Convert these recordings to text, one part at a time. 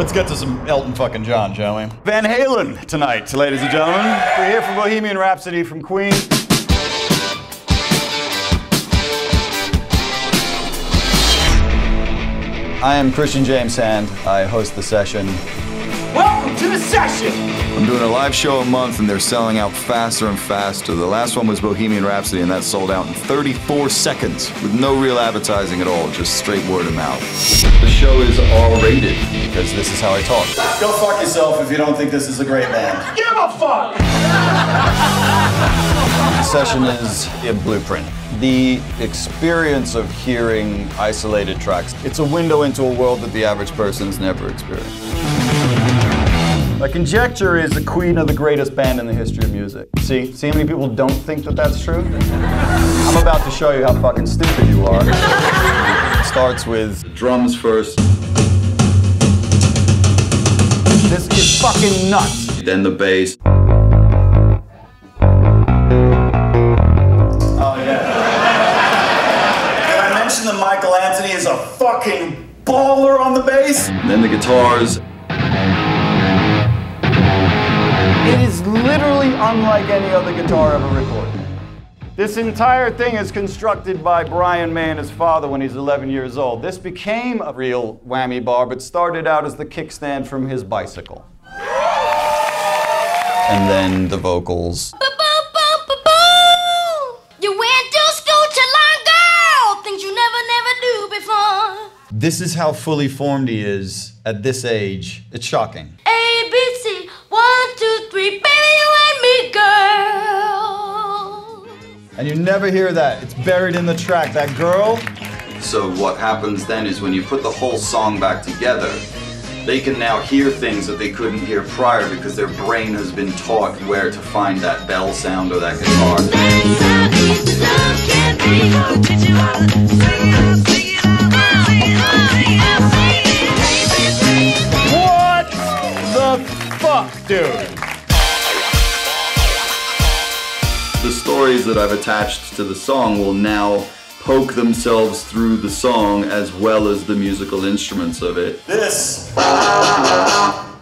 Let's get to some Elton fucking John, shall we? Van Halen tonight, ladies and gentlemen. We're here for Bohemian Rhapsody from Queen. I am Christian James Hand. I host the session. Welcome to the session! I'm doing a live show a month and they're selling out faster and faster. The last one was Bohemian Rhapsody and that sold out in 34 seconds with no real advertising at all, just straight word of mouth. The show is R rated because this is how I talk. Go fuck yourself if you don't think this is a great band. Give a fuck! The session is a blueprint. The experience of hearing isolated tracks, it's a window into a world that the average person has never experienced. My conjecture is the Queen of the greatest band in the history of music. See? See how many people don't think that that's true? I'm about to show you how fucking stupid you are. It starts with drums first, this is fucking nuts. then the bass. Oh yeah. Did I mention that Michael Anthony is a fucking baller on the bass? Then the guitars, It is literally unlike any other guitar ever recorded. This entire thing is constructed by Brian May and his father when he's 11 years old. This became a real whammy bar, but started out as the kickstand from his bicycle. And then the vocals. You went to school to learn, girl, things you never, never do before. This is how fully formed he is at this age. It's shocking. And you never hear that. It's buried in the track. That girl, So what happens then is when you put the whole song back together, they can now hear things that they couldn't hear prior because their brain has been taught where to find that bell sound or that guitar. what the fuck, dude? The stories that I've attached to the song will now poke themselves through the song as well as the musical instruments of it. This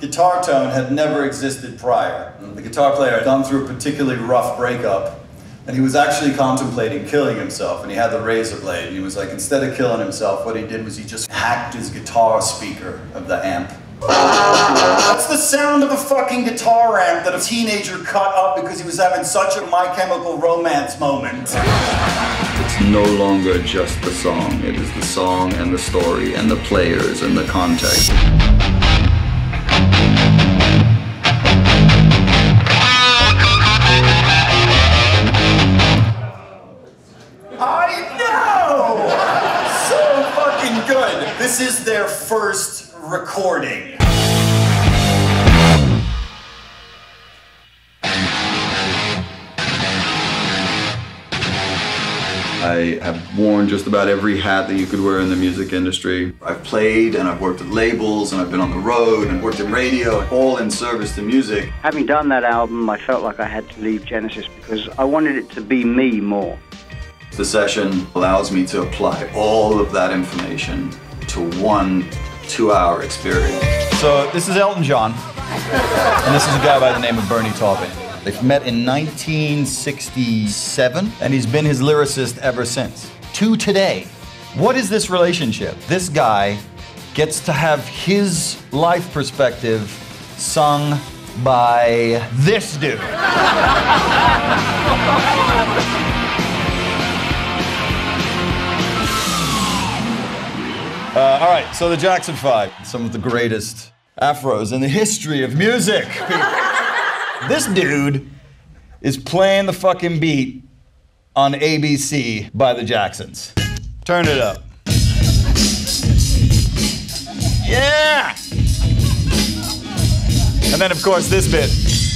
guitar tone had never existed prior. The guitar player had gone through a particularly rough breakup, and he was actually contemplating killing himself, and he had the razor blade, and he was like, instead of killing himself, what he did was he just hacked his guitar speaker of the amp. That's the sound of a fucking guitar amp that a teenager cut up because he was having such a My Chemical Romance moment. It's no longer just the song, it is the song and the story and the players and the context. I know! So fucking good. This is their first recording. I have worn just about every hat that you could wear in the music industry. I've played and I've worked at labels and I've been on the road and worked in radio, all in service to music. Having done that album, I felt like I had to leave Genesis because I wanted it to be me more. The session allows me to apply all of that information to one two hour experience. So this is Elton John, and this is a guy by the name of Bernie Taupin. They've met in 1967, and he's been his lyricist ever since. To today. What is this relationship? This guy gets to have his life perspective sung by this dude. Uh, all right, so the Jackson Five, some of the greatest afros in the history of music. this dude is playing the fucking beat on ABC by the Jacksons. Turn it up. Yeah! And then, of course, this bit.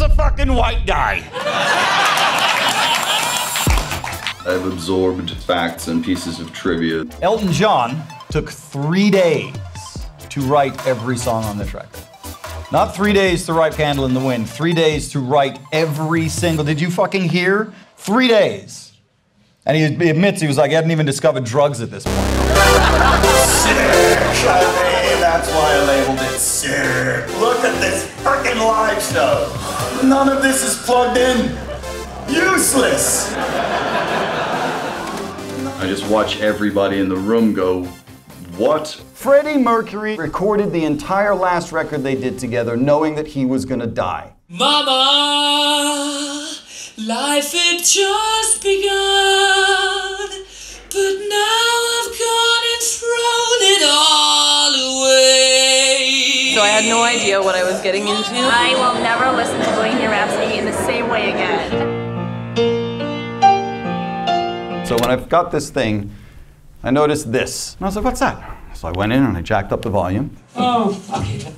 Is a fucking white guy. I've absorbed facts and pieces of trivia. Elton John took three days to write every song on this record. Not three days to write Candle in the Wind, three days to write every single. Did you fucking hear? Three days. And he, he admits he was like, he hadn't even discovered drugs at this point. Sick! I mean, that's why I labeled it sick. Look at this freaking live show. None of this is plugged in. Useless! I just watch everybody in the room go, what? Freddie Mercury recorded the entire last record they did together knowing that he was gonna die. Mama, life had just begun, but now I've gone and thrown it all away. So I had no idea what I was getting into. I will never listen to Bohemian Rhapsody in the same way again. So when I've got this thing, I noticed this. And I was like, what's that? So I went in and I jacked up the volume. Oh, okay.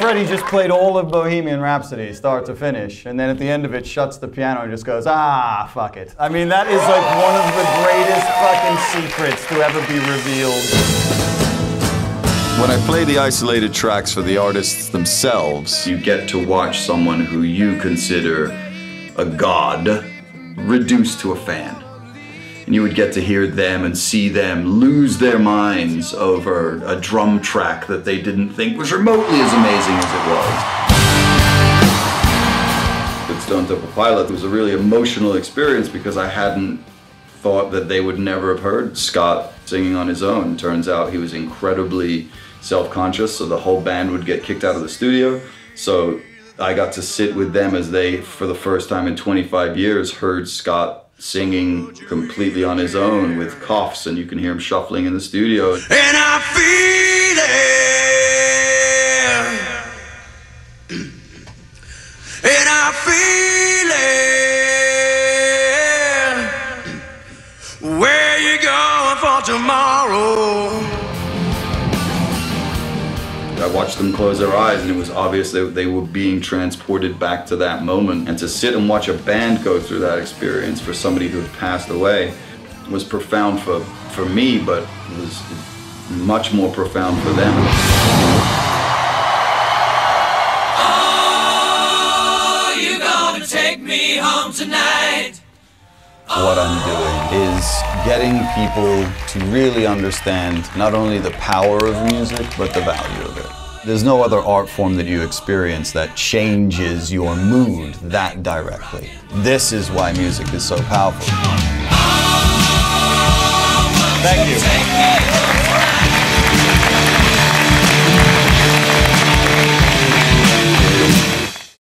Freddie just played all of Bohemian Rhapsody, start to finish, and then at the end of it, shuts the piano and just goes, ah, fuck it. I mean, that is like one of the greatest fucking secrets to ever be revealed. When I play the isolated tracks for the artists themselves, you get to watch someone who you consider a god reduced to a fan. And you would get to hear them and see them lose their minds over a drum track that they didn't think was remotely as amazing as it was. With Stone Temple Pilot, it was a really emotional experience because I hadn't thought that they would never have heard Scott singing on his own. Turns out he was incredibly self-conscious, so the whole band would get kicked out of the studio. So I got to sit with them as they, for the first time in 25 years, heard Scott singing completely on his own with coughs, and you can hear him shuffling in the studio. And I feel it. And I feel it. Where you going for tomorrow? Watched them close their eyes, and it was obvious that they were being transported back to that moment. And to sit and watch a band go through that experience for somebody who had passed away was profound for, for me, but was much more profound for them. Are you gonna take me home tonight? What I'm doing is getting people to really understand not only the power of music, but the value of it. There's no other art form that you experience that changes your mood that directly. This is why music is so powerful. Thank you.